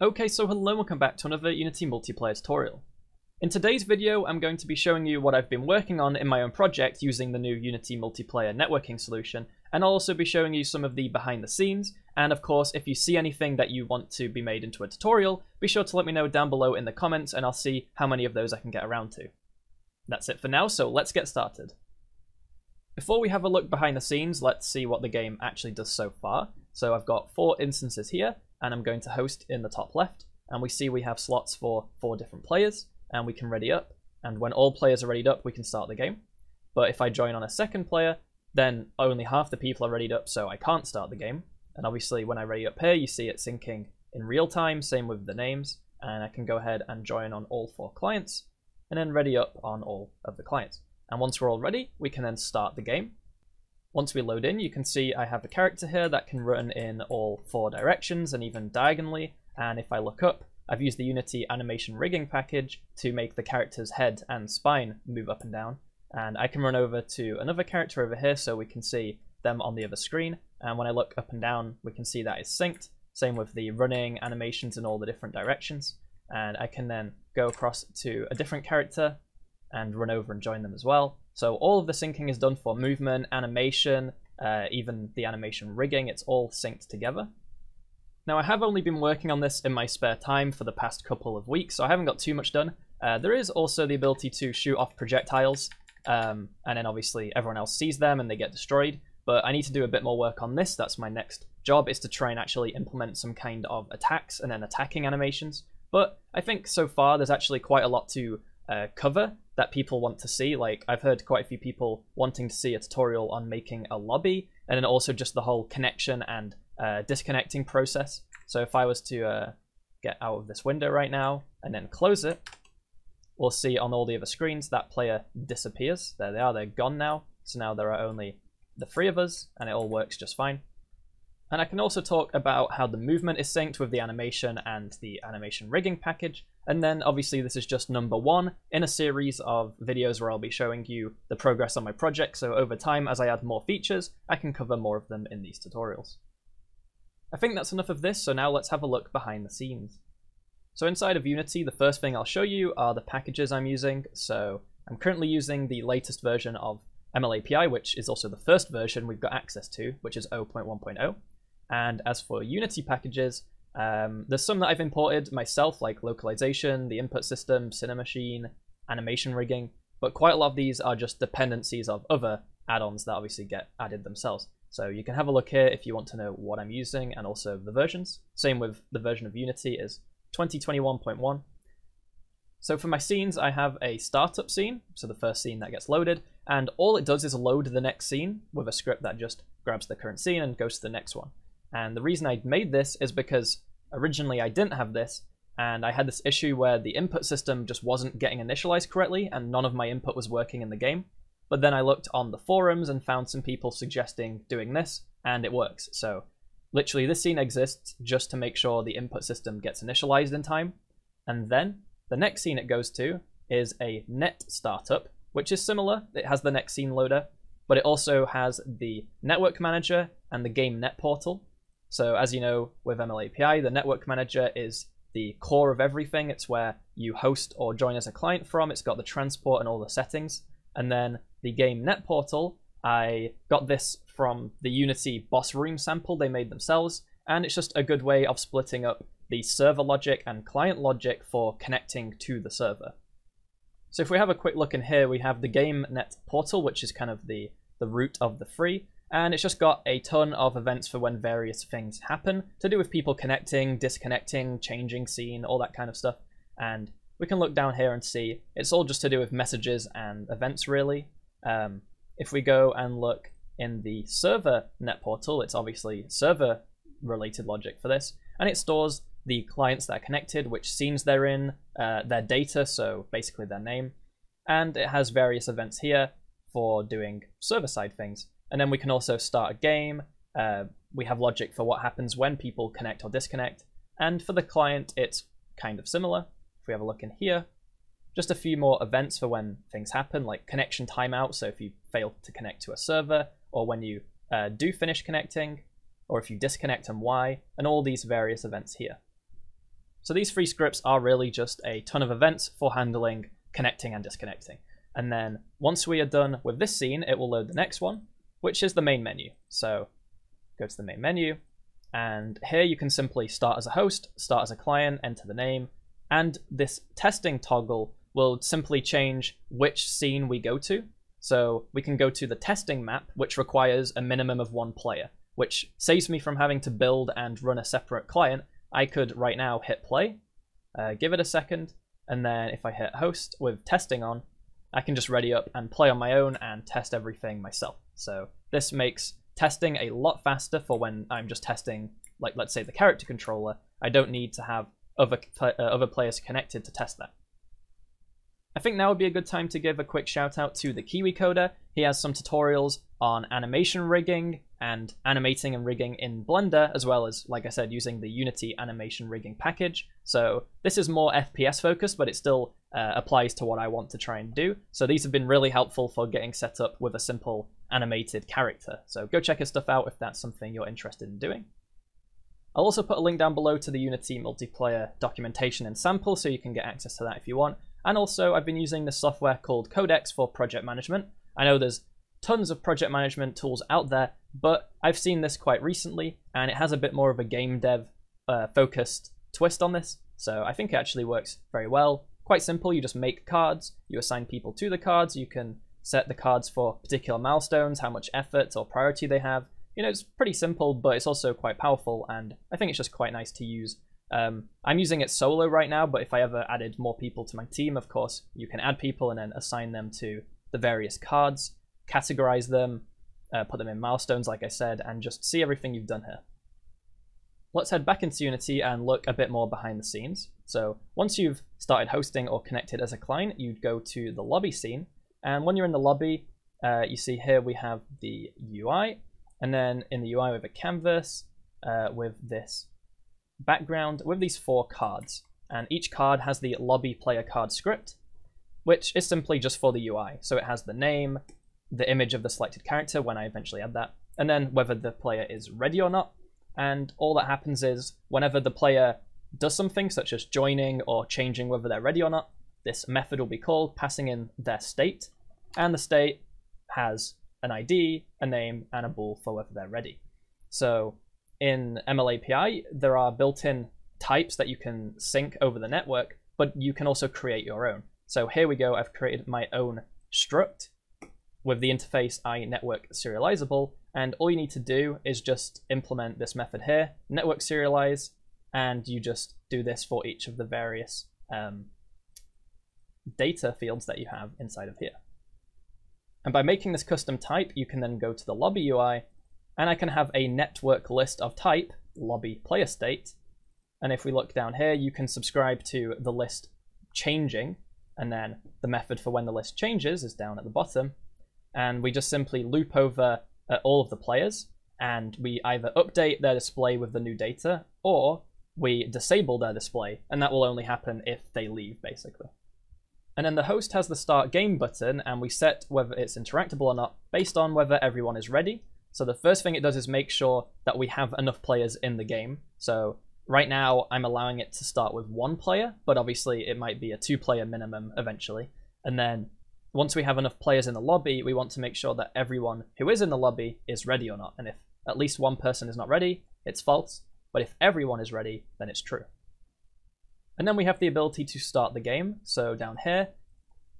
Okay, so hello and welcome back to another Unity multiplayer tutorial. In today's video, I'm going to be showing you what I've been working on in my own project using the new Unity multiplayer networking solution, and I'll also be showing you some of the behind the scenes, and of course, if you see anything that you want to be made into a tutorial, be sure to let me know down below in the comments and I'll see how many of those I can get around to. That's it for now, so let's get started. Before we have a look behind the scenes, let's see what the game actually does so far. So I've got four instances here, and I'm going to host in the top left. And we see we have slots for four different players, and we can ready up. And when all players are readied up, we can start the game. But if I join on a second player, then only half the people are readied up, so I can't start the game. And obviously, when I ready up here, you see it syncing in real time, same with the names. And I can go ahead and join on all four clients, and then ready up on all of the clients. And once we're all ready, we can then start the game. Once we load in, you can see I have a character here that can run in all four directions and even diagonally. And if I look up, I've used the Unity animation rigging package to make the character's head and spine move up and down. And I can run over to another character over here so we can see them on the other screen. And when I look up and down, we can see that is synced. Same with the running animations in all the different directions. And I can then go across to a different character and run over and join them as well. So all of the syncing is done for movement, animation, uh, even the animation rigging, it's all synced together. Now I have only been working on this in my spare time for the past couple of weeks, so I haven't got too much done. Uh, there is also the ability to shoot off projectiles, um, and then obviously everyone else sees them and they get destroyed, but I need to do a bit more work on this, that's my next job, is to try and actually implement some kind of attacks and then attacking animations. But I think so far there's actually quite a lot to uh, cover that people want to see. Like I've heard quite a few people wanting to see a tutorial on making a lobby, and then also just the whole connection and uh, disconnecting process. So if I was to uh, get out of this window right now and then close it, we'll see on all the other screens that player disappears. There they are, they're gone now. So now there are only the three of us, and it all works just fine. And I can also talk about how the movement is synced with the animation and the animation rigging package. And then obviously this is just number one in a series of videos where I'll be showing you the progress on my project. So over time, as I add more features, I can cover more of them in these tutorials. I think that's enough of this, so now let's have a look behind the scenes. So inside of Unity, the first thing I'll show you are the packages I'm using. So I'm currently using the latest version of MLAPI, which is also the first version we've got access to, which is 0.1.0. And as for Unity packages, um, there's some that I've imported myself, like localization, the input system, Cinemachine, animation rigging, but quite a lot of these are just dependencies of other add-ons that obviously get added themselves. So you can have a look here if you want to know what I'm using and also the versions. Same with the version of Unity is 2021.1. So for my scenes, I have a startup scene, so the first scene that gets loaded, and all it does is load the next scene with a script that just grabs the current scene and goes to the next one. And the reason I made this is because originally I didn't have this, and I had this issue where the input system just wasn't getting initialized correctly, and none of my input was working in the game. But then I looked on the forums and found some people suggesting doing this, and it works. So literally this scene exists just to make sure the input system gets initialized in time. And then the next scene it goes to is a net startup, which is similar. It has the next scene loader, but it also has the network manager and the game net portal. So as you know, with MLAPI, the network manager is the core of everything. It's where you host or join as a client from. It's got the transport and all the settings. And then the game net portal, I got this from the Unity boss room sample they made themselves. And it's just a good way of splitting up the server logic and client logic for connecting to the server. So if we have a quick look in here, we have the game net portal, which is kind of the, the root of the free and it's just got a ton of events for when various things happen to do with people connecting, disconnecting, changing scene, all that kind of stuff. And we can look down here and see it's all just to do with messages and events, really. Um, if we go and look in the server net portal, it's obviously server related logic for this, and it stores the clients that are connected, which scenes they're in, uh, their data, so basically their name, and it has various events here for doing server side things. And then we can also start a game. Uh, we have logic for what happens when people connect or disconnect. And for the client, it's kind of similar. If we have a look in here, just a few more events for when things happen, like connection timeout. So if you fail to connect to a server, or when you uh, do finish connecting, or if you disconnect and why, and all these various events here. So these three scripts are really just a ton of events for handling connecting and disconnecting. And then once we are done with this scene, it will load the next one, which is the main menu. So go to the main menu, and here you can simply start as a host, start as a client, enter the name, and this testing toggle will simply change which scene we go to. So we can go to the testing map, which requires a minimum of one player, which saves me from having to build and run a separate client. I could right now hit play, uh, give it a second, and then if I hit host with testing on, I can just ready up and play on my own and test everything myself. So this makes testing a lot faster for when I'm just testing, like let's say the character controller. I don't need to have other, uh, other players connected to test that. I think now would be a good time to give a quick shout out to the Kiwi Coder. He has some tutorials on animation rigging and animating and rigging in Blender, as well as, like I said, using the Unity animation rigging package. So this is more FPS focused, but it still uh, applies to what I want to try and do. So these have been really helpful for getting set up with a simple animated character. So go check his stuff out if that's something you're interested in doing. I'll also put a link down below to the Unity multiplayer documentation and sample so you can get access to that if you want. And also, I've been using this software called Codecks for project management. I know there's tons of project management tools out there, but I've seen this quite recently, and it has a bit more of a game dev uh, focused twist on this. So I think it actually works very well. Quite simple, you just make cards, you assign people to the cards, you can set the cards for particular milestones, how much effort or priority they have. You know, it's pretty simple, but it's also quite powerful, and I think it's just quite nice to use. Um, I'm using it solo right now, but if I ever added more people to my team, of course, you can add people and then assign them to the various cards, categorize them, uh, put them in milestones, like I said, and just see everything you've done here. Let's head back into Unity and look a bit more behind the scenes. So once you've started hosting or connected as a client, you'd go to the lobby scene, and when you're in the lobby, uh, you see here we have the UI, and then in the UI we have a canvas uh, with this background with these four cards. And each card has the lobby player card script, which is simply just for the UI. So it has the name, the image of the selected character when I eventually add that, and then whether the player is ready or not. And all that happens is whenever the player does something, such as joining or changing whether they're ready or not, this method will be called, passing in their state, and the state has an ID, a name, and a bool for whether they're ready. So in ML API, there are built-in types that you can sync over the network, but you can also create your own. So here we go, I've created my own struct with the interface i network serializable, and all you need to do is just implement this method here, network serialize, and you just do this for each of the various um, data fields that you have inside of here. And by making this custom type, you can then go to the lobby UI, and I can have a network list of type, lobby player state. And if we look down here, you can subscribe to the list changing, and then the method for when the list changes is down at the bottom. And we just simply loop over uh, all of the players, and we either update their display with the new data, or we disable their display, and that will only happen if they leave, basically. And then the host has the start game button and we set whether it's interactable or not based on whether everyone is ready. So the first thing it does is make sure that we have enough players in the game. So right now I'm allowing it to start with one player, but obviously it might be a two player minimum eventually. And then once we have enough players in the lobby, we want to make sure that everyone who is in the lobby is ready or not. And if at least one person is not ready, it's false. But if everyone is ready, then it's true. And then we have the ability to start the game. So down here,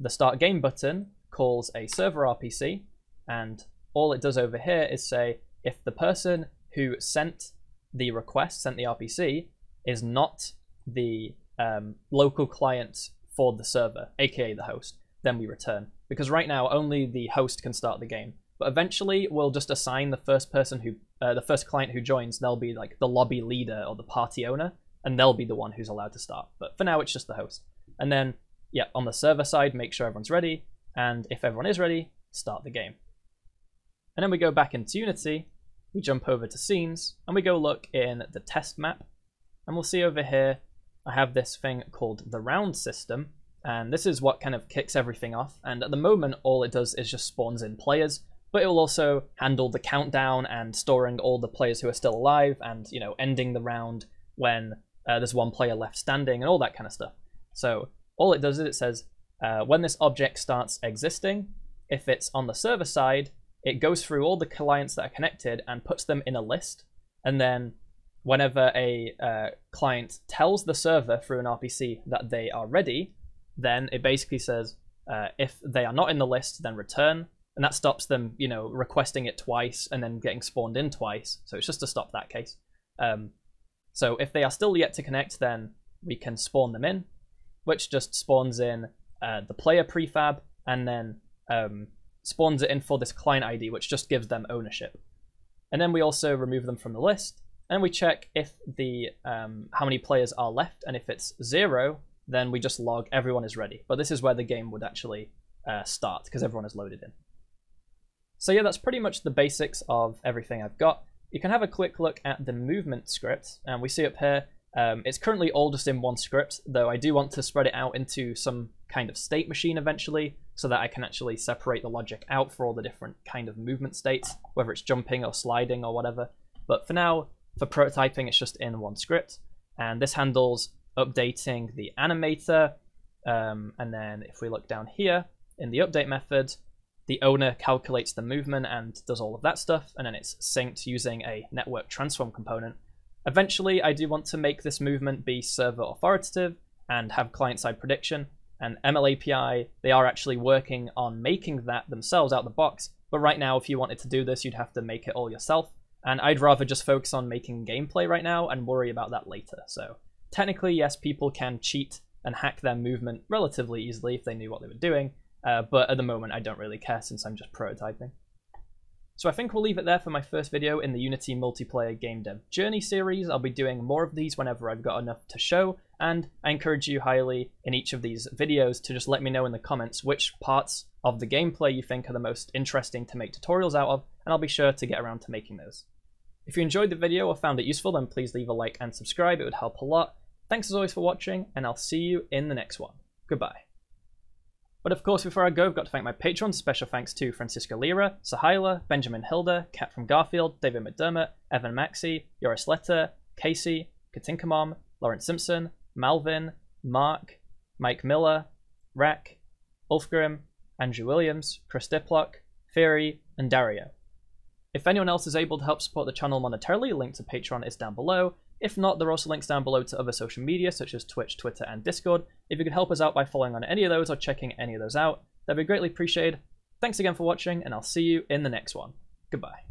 the start game button calls a server RPC, and all it does over here is say if the person who sent the request, sent the RPC, is not the um, local client for the server, aka the host, then we return. Because right now only the host can start the game. But eventually we'll just assign the first person who, uh, the first client who joins, they'll be like the lobby leader or the party owner, and they'll be the one who's allowed to start. But for now, it's just the host. And then, yeah, on the server side, make sure everyone's ready. And if everyone is ready, start the game. And then we go back into Unity, we jump over to scenes, and we go look in the test map. And we'll see over here, I have this thing called the round system. And this is what kind of kicks everything off. And at the moment, all it does is just spawns in players but it will also handle the countdown and storing all the players who are still alive and you know ending the round when uh, there's one player left standing, and all that kind of stuff. So all it does is it says uh, when this object starts existing, if it's on the server side, it goes through all the clients that are connected and puts them in a list. And then whenever a uh, client tells the server through an RPC that they are ready, then it basically says uh, if they are not in the list, then return. And that stops them, you know, requesting it twice and then getting spawned in twice. So it's just to stop that case. Um, so if they are still yet to connect, then we can spawn them in, which just spawns in uh, the player prefab and then um, spawns it in for this client ID, which just gives them ownership. And then we also remove them from the list, and we check if the um, how many players are left, and if it's zero, then we just log everyone is ready. But this is where the game would actually uh, start, because everyone is loaded in. So yeah, that's pretty much the basics of everything I've got. You can have a quick look at the movement script, and we see up here, um, it's currently all just in one script, though I do want to spread it out into some kind of state machine eventually, so that I can actually separate the logic out for all the different kind of movement states, whether it's jumping or sliding or whatever. But for now, for prototyping, it's just in one script, and this handles updating the animator, um, and then if we look down here, in the update method, the owner calculates the movement and does all of that stuff, and then it's synced using a network transform component. Eventually, I do want to make this movement be server authoritative and have client-side prediction, and ML API, they are actually working on making that themselves out the box, but right now, if you wanted to do this, you'd have to make it all yourself, and I'd rather just focus on making gameplay right now and worry about that later. So technically, yes, people can cheat and hack their movement relatively easily if they knew what they were doing, uh, but at the moment I don't really care since I'm just prototyping. So I think we'll leave it there for my first video in the Unity multiplayer game dev journey series. I'll be doing more of these whenever I've got enough to show, and I encourage you highly in each of these videos to just let me know in the comments which parts of the gameplay you think are the most interesting to make tutorials out of, and I'll be sure to get around to making those. If you enjoyed the video or found it useful, then please leave a like and subscribe, it would help a lot. Thanks as always for watching, and I'll see you in the next one. Goodbye. But of course, before I go, I've got to thank my patrons. Special thanks to Francisco Lira, Sahila, Benjamin Hilda, Cat from Garfield, David McDermott, Evan Maxey, Yoris Letter, Casey, Katinka Mom, Lawrence Simpson, Malvin, Mark, Mike Miller, Rack, Ulfgrim, Andrew Williams, Chris Diplock, Theory, and Dario. If anyone else is able to help support the channel monetarily, link to Patreon is down below. If not, there are also links down below to other social media such as Twitch, Twitter, and Discord. If you could help us out by following on any of those or checking any of those out, that'd be greatly appreciated. Thanks again for watching, and I'll see you in the next one. Goodbye.